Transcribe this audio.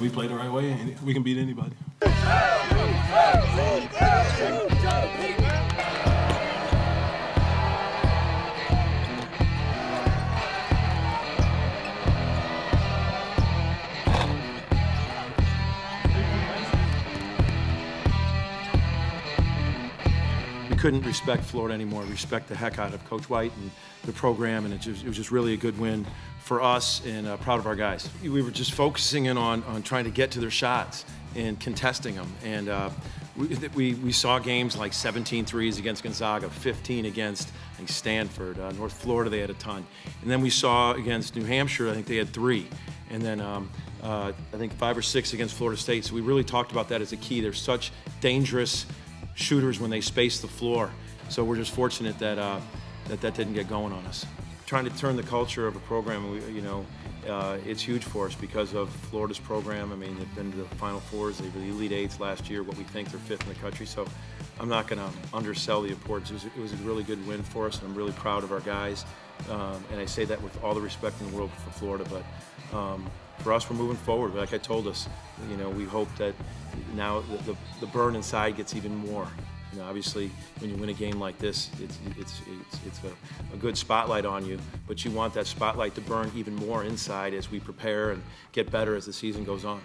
we play the right way, and we can beat anybody. Couldn't respect Florida anymore. Respect the heck out of Coach White and the program, and it, just, it was just really a good win for us and uh, proud of our guys. We were just focusing in on, on trying to get to their shots and contesting them. And uh, we, we, we, saw games like 17 threes against Gonzaga, 15 against Stanford, uh, North Florida, they had a ton. And then we saw against New Hampshire, I think they had three. And then um, uh, I think five or six against Florida State. So we really talked about that as a key. They're such dangerous shooters when they space the floor. So we're just fortunate that uh, that, that didn't get going on us. Trying to turn the culture of a program, you know, uh, it's huge for us because of Florida's program. I mean, they've been to the Final Fours, they were the Elite Eights last year, what we think they're fifth in the country. So I'm not going to undersell the importance. It was, it was, a really good win for us, and I'm really proud of our guys. Um, and I say that with all the respect in the world for Florida, but um, for us, we're moving forward. Like I told us, you know, we hope that now the, the, the burn inside gets even more. You know, obviously, when you win a game like this, it's, it's, it's, it's a, a, good spotlight on you, but you want that spotlight to burn even more inside as we prepare and get better as the season goes on.